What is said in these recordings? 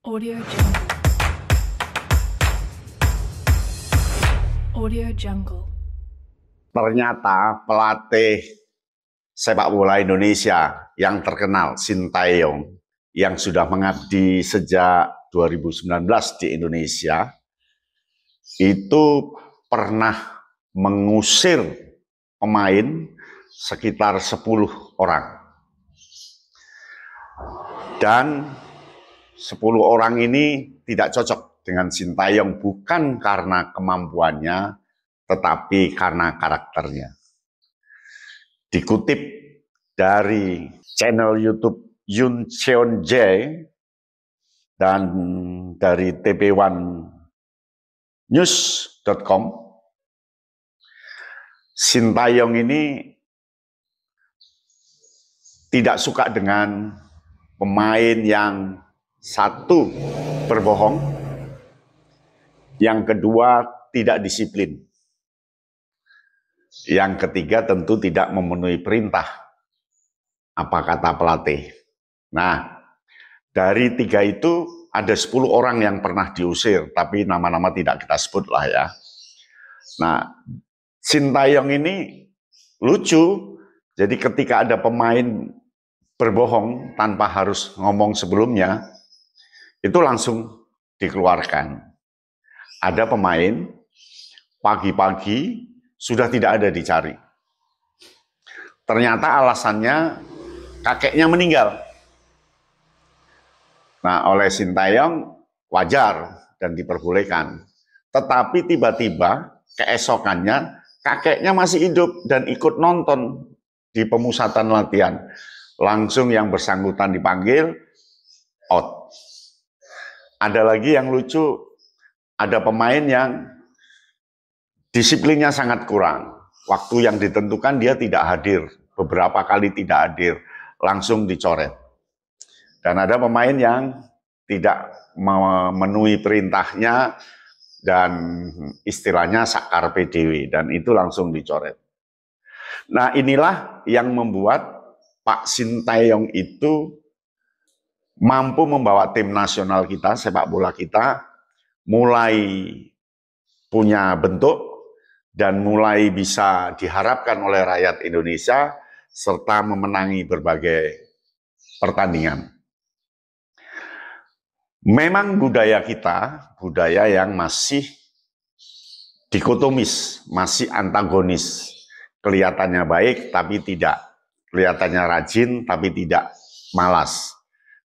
Audio Jungle. Audio Jungle. ternyata pelatih sepak bola Indonesia yang terkenal Sintayong yang sudah mengabdi sejak 2019 di Indonesia itu pernah mengusir pemain sekitar 10 orang. Dan 10 orang ini tidak cocok dengan Sintayong bukan karena kemampuannya tetapi karena karakternya. Dikutip dari channel YouTube Yun Cheon Jae dan dari tp1news.com, Sintayong ini tidak suka dengan pemain yang satu berbohong, yang kedua tidak disiplin. Yang ketiga tentu tidak memenuhi perintah. Apa kata pelatih? Nah, dari tiga itu ada 10 orang yang pernah diusir, tapi nama-nama tidak kita sebut lah ya. Nah, Sintayong ini lucu. Jadi ketika ada pemain berbohong tanpa harus ngomong sebelumnya, itu langsung dikeluarkan. Ada pemain pagi-pagi sudah tidak ada dicari. Ternyata alasannya kakeknya meninggal. Nah, oleh Sintayong wajar dan diperbolehkan. Tetapi tiba-tiba keesokannya kakeknya masih hidup dan ikut nonton di pemusatan latihan. Langsung yang bersangkutan dipanggil, out. Ada lagi yang lucu, ada pemain yang disiplinnya sangat kurang. Waktu yang ditentukan dia tidak hadir, beberapa kali tidak hadir, langsung dicoret. Dan ada pemain yang tidak memenuhi perintahnya dan istilahnya sakar PDW dan itu langsung dicoret. Nah inilah yang membuat Pak Sintayong itu mampu membawa tim nasional kita, sepak bola kita, mulai punya bentuk, dan mulai bisa diharapkan oleh rakyat Indonesia serta memenangi berbagai pertandingan. Memang budaya kita, budaya yang masih dikotomis, masih antagonis. Kelihatannya baik tapi tidak. Kelihatannya rajin tapi tidak malas.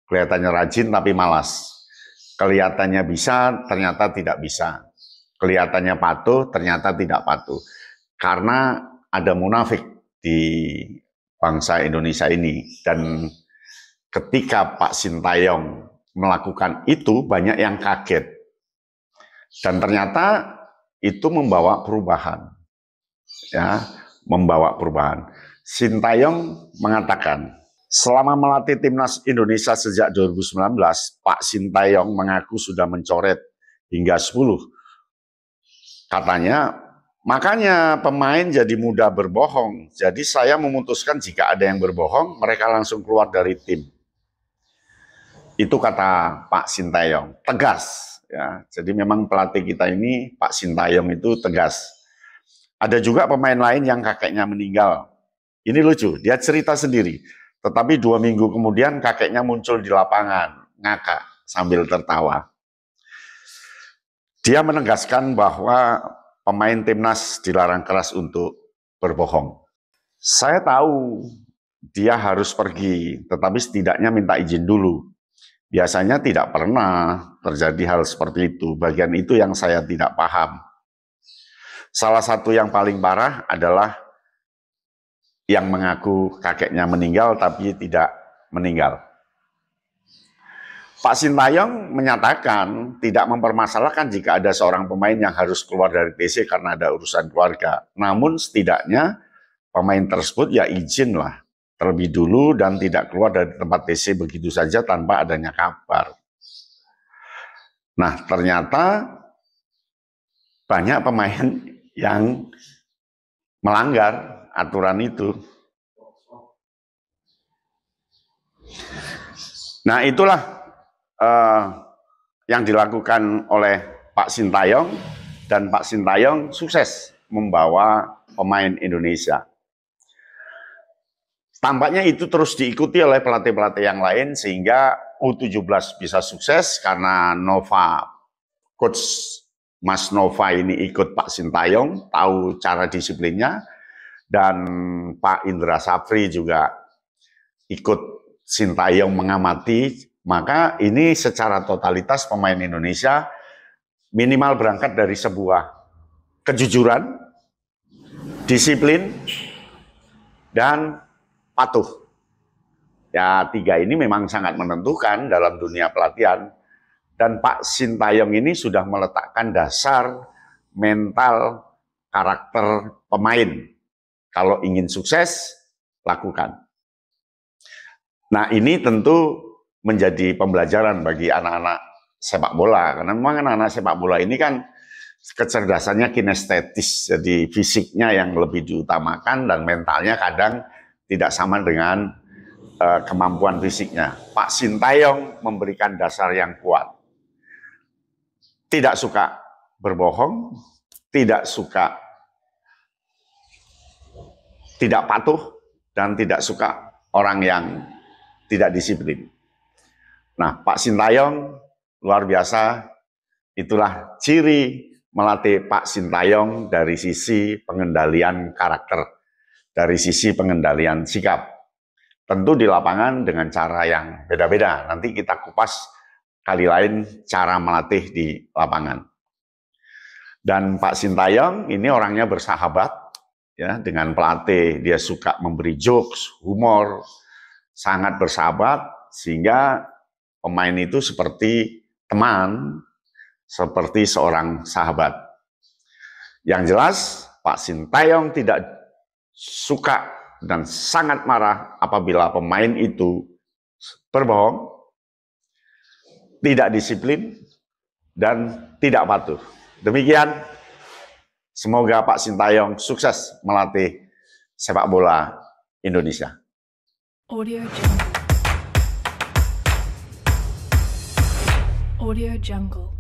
Kelihatannya rajin tapi malas. Kelihatannya bisa ternyata tidak bisa kelihatannya patuh, ternyata tidak patuh. Karena ada munafik di bangsa Indonesia ini. Dan ketika Pak Sintayong melakukan itu, banyak yang kaget. Dan ternyata itu membawa perubahan. Ya, membawa perubahan. Sintayong mengatakan, selama melatih timnas Indonesia sejak 2019, Pak Sintayong mengaku sudah mencoret hingga 10 Katanya, makanya pemain jadi mudah berbohong. Jadi saya memutuskan jika ada yang berbohong, mereka langsung keluar dari tim. Itu kata Pak Sintayong, tegas. Ya, jadi memang pelatih kita ini Pak Sintayong itu tegas. Ada juga pemain lain yang kakeknya meninggal. Ini lucu, dia cerita sendiri. Tetapi dua minggu kemudian kakeknya muncul di lapangan, ngakak sambil tertawa. Dia menegaskan bahwa pemain timnas dilarang keras untuk berbohong. Saya tahu dia harus pergi, tetapi setidaknya minta izin dulu. Biasanya tidak pernah terjadi hal seperti itu. Bagian itu yang saya tidak paham. Salah satu yang paling parah adalah yang mengaku kakeknya meninggal tapi tidak meninggal. Pak Sintayong menyatakan tidak mempermasalahkan jika ada seorang pemain yang harus keluar dari TC karena ada urusan keluarga. Namun setidaknya pemain tersebut ya izin lah terlebih dulu dan tidak keluar dari tempat TC begitu saja tanpa adanya kabar. Nah ternyata banyak pemain yang melanggar aturan itu. Nah itulah uh, yang dilakukan oleh Pak Sintayong dan Pak Sintayong sukses membawa pemain Indonesia. Tampaknya itu terus diikuti oleh pelatih-pelatih yang lain sehingga U17 bisa sukses karena Nova coach Mas Nova ini ikut Pak Sintayong, tahu cara disiplinnya dan Pak Indra Safri juga ikut Sintayong mengamati, maka ini secara totalitas pemain Indonesia minimal berangkat dari sebuah kejujuran, disiplin, dan patuh. Ya, tiga ini memang sangat menentukan dalam dunia pelatihan. Dan Pak Sintayong ini sudah meletakkan dasar mental karakter pemain. Kalau ingin sukses, lakukan. Nah ini tentu menjadi pembelajaran bagi anak-anak sepak bola karena memang anak-anak sepak bola ini kan kecerdasannya kinestetis jadi fisiknya yang lebih diutamakan dan mentalnya kadang tidak sama dengan uh, kemampuan fisiknya. Pak Sintayong memberikan dasar yang kuat. Tidak suka berbohong, tidak suka tidak patuh dan tidak suka orang yang tidak disiplin. Nah, Pak Sintayong luar biasa, itulah ciri melatih Pak Sintayong dari sisi pengendalian karakter, dari sisi pengendalian sikap. Tentu di lapangan dengan cara yang beda-beda. Nanti kita kupas kali lain cara melatih di lapangan. Dan Pak Sintayong ini orangnya bersahabat ya dengan pelatih, dia suka memberi jokes, humor, sangat bersahabat sehingga pemain itu seperti teman, seperti seorang sahabat. Yang jelas Pak Sintayong tidak suka dan sangat marah apabila pemain itu berbohong, tidak disiplin, dan tidak patuh. Demikian, semoga Pak Sintayong sukses melatih sepak bola Indonesia. Audio Jungle. Audio Jungle.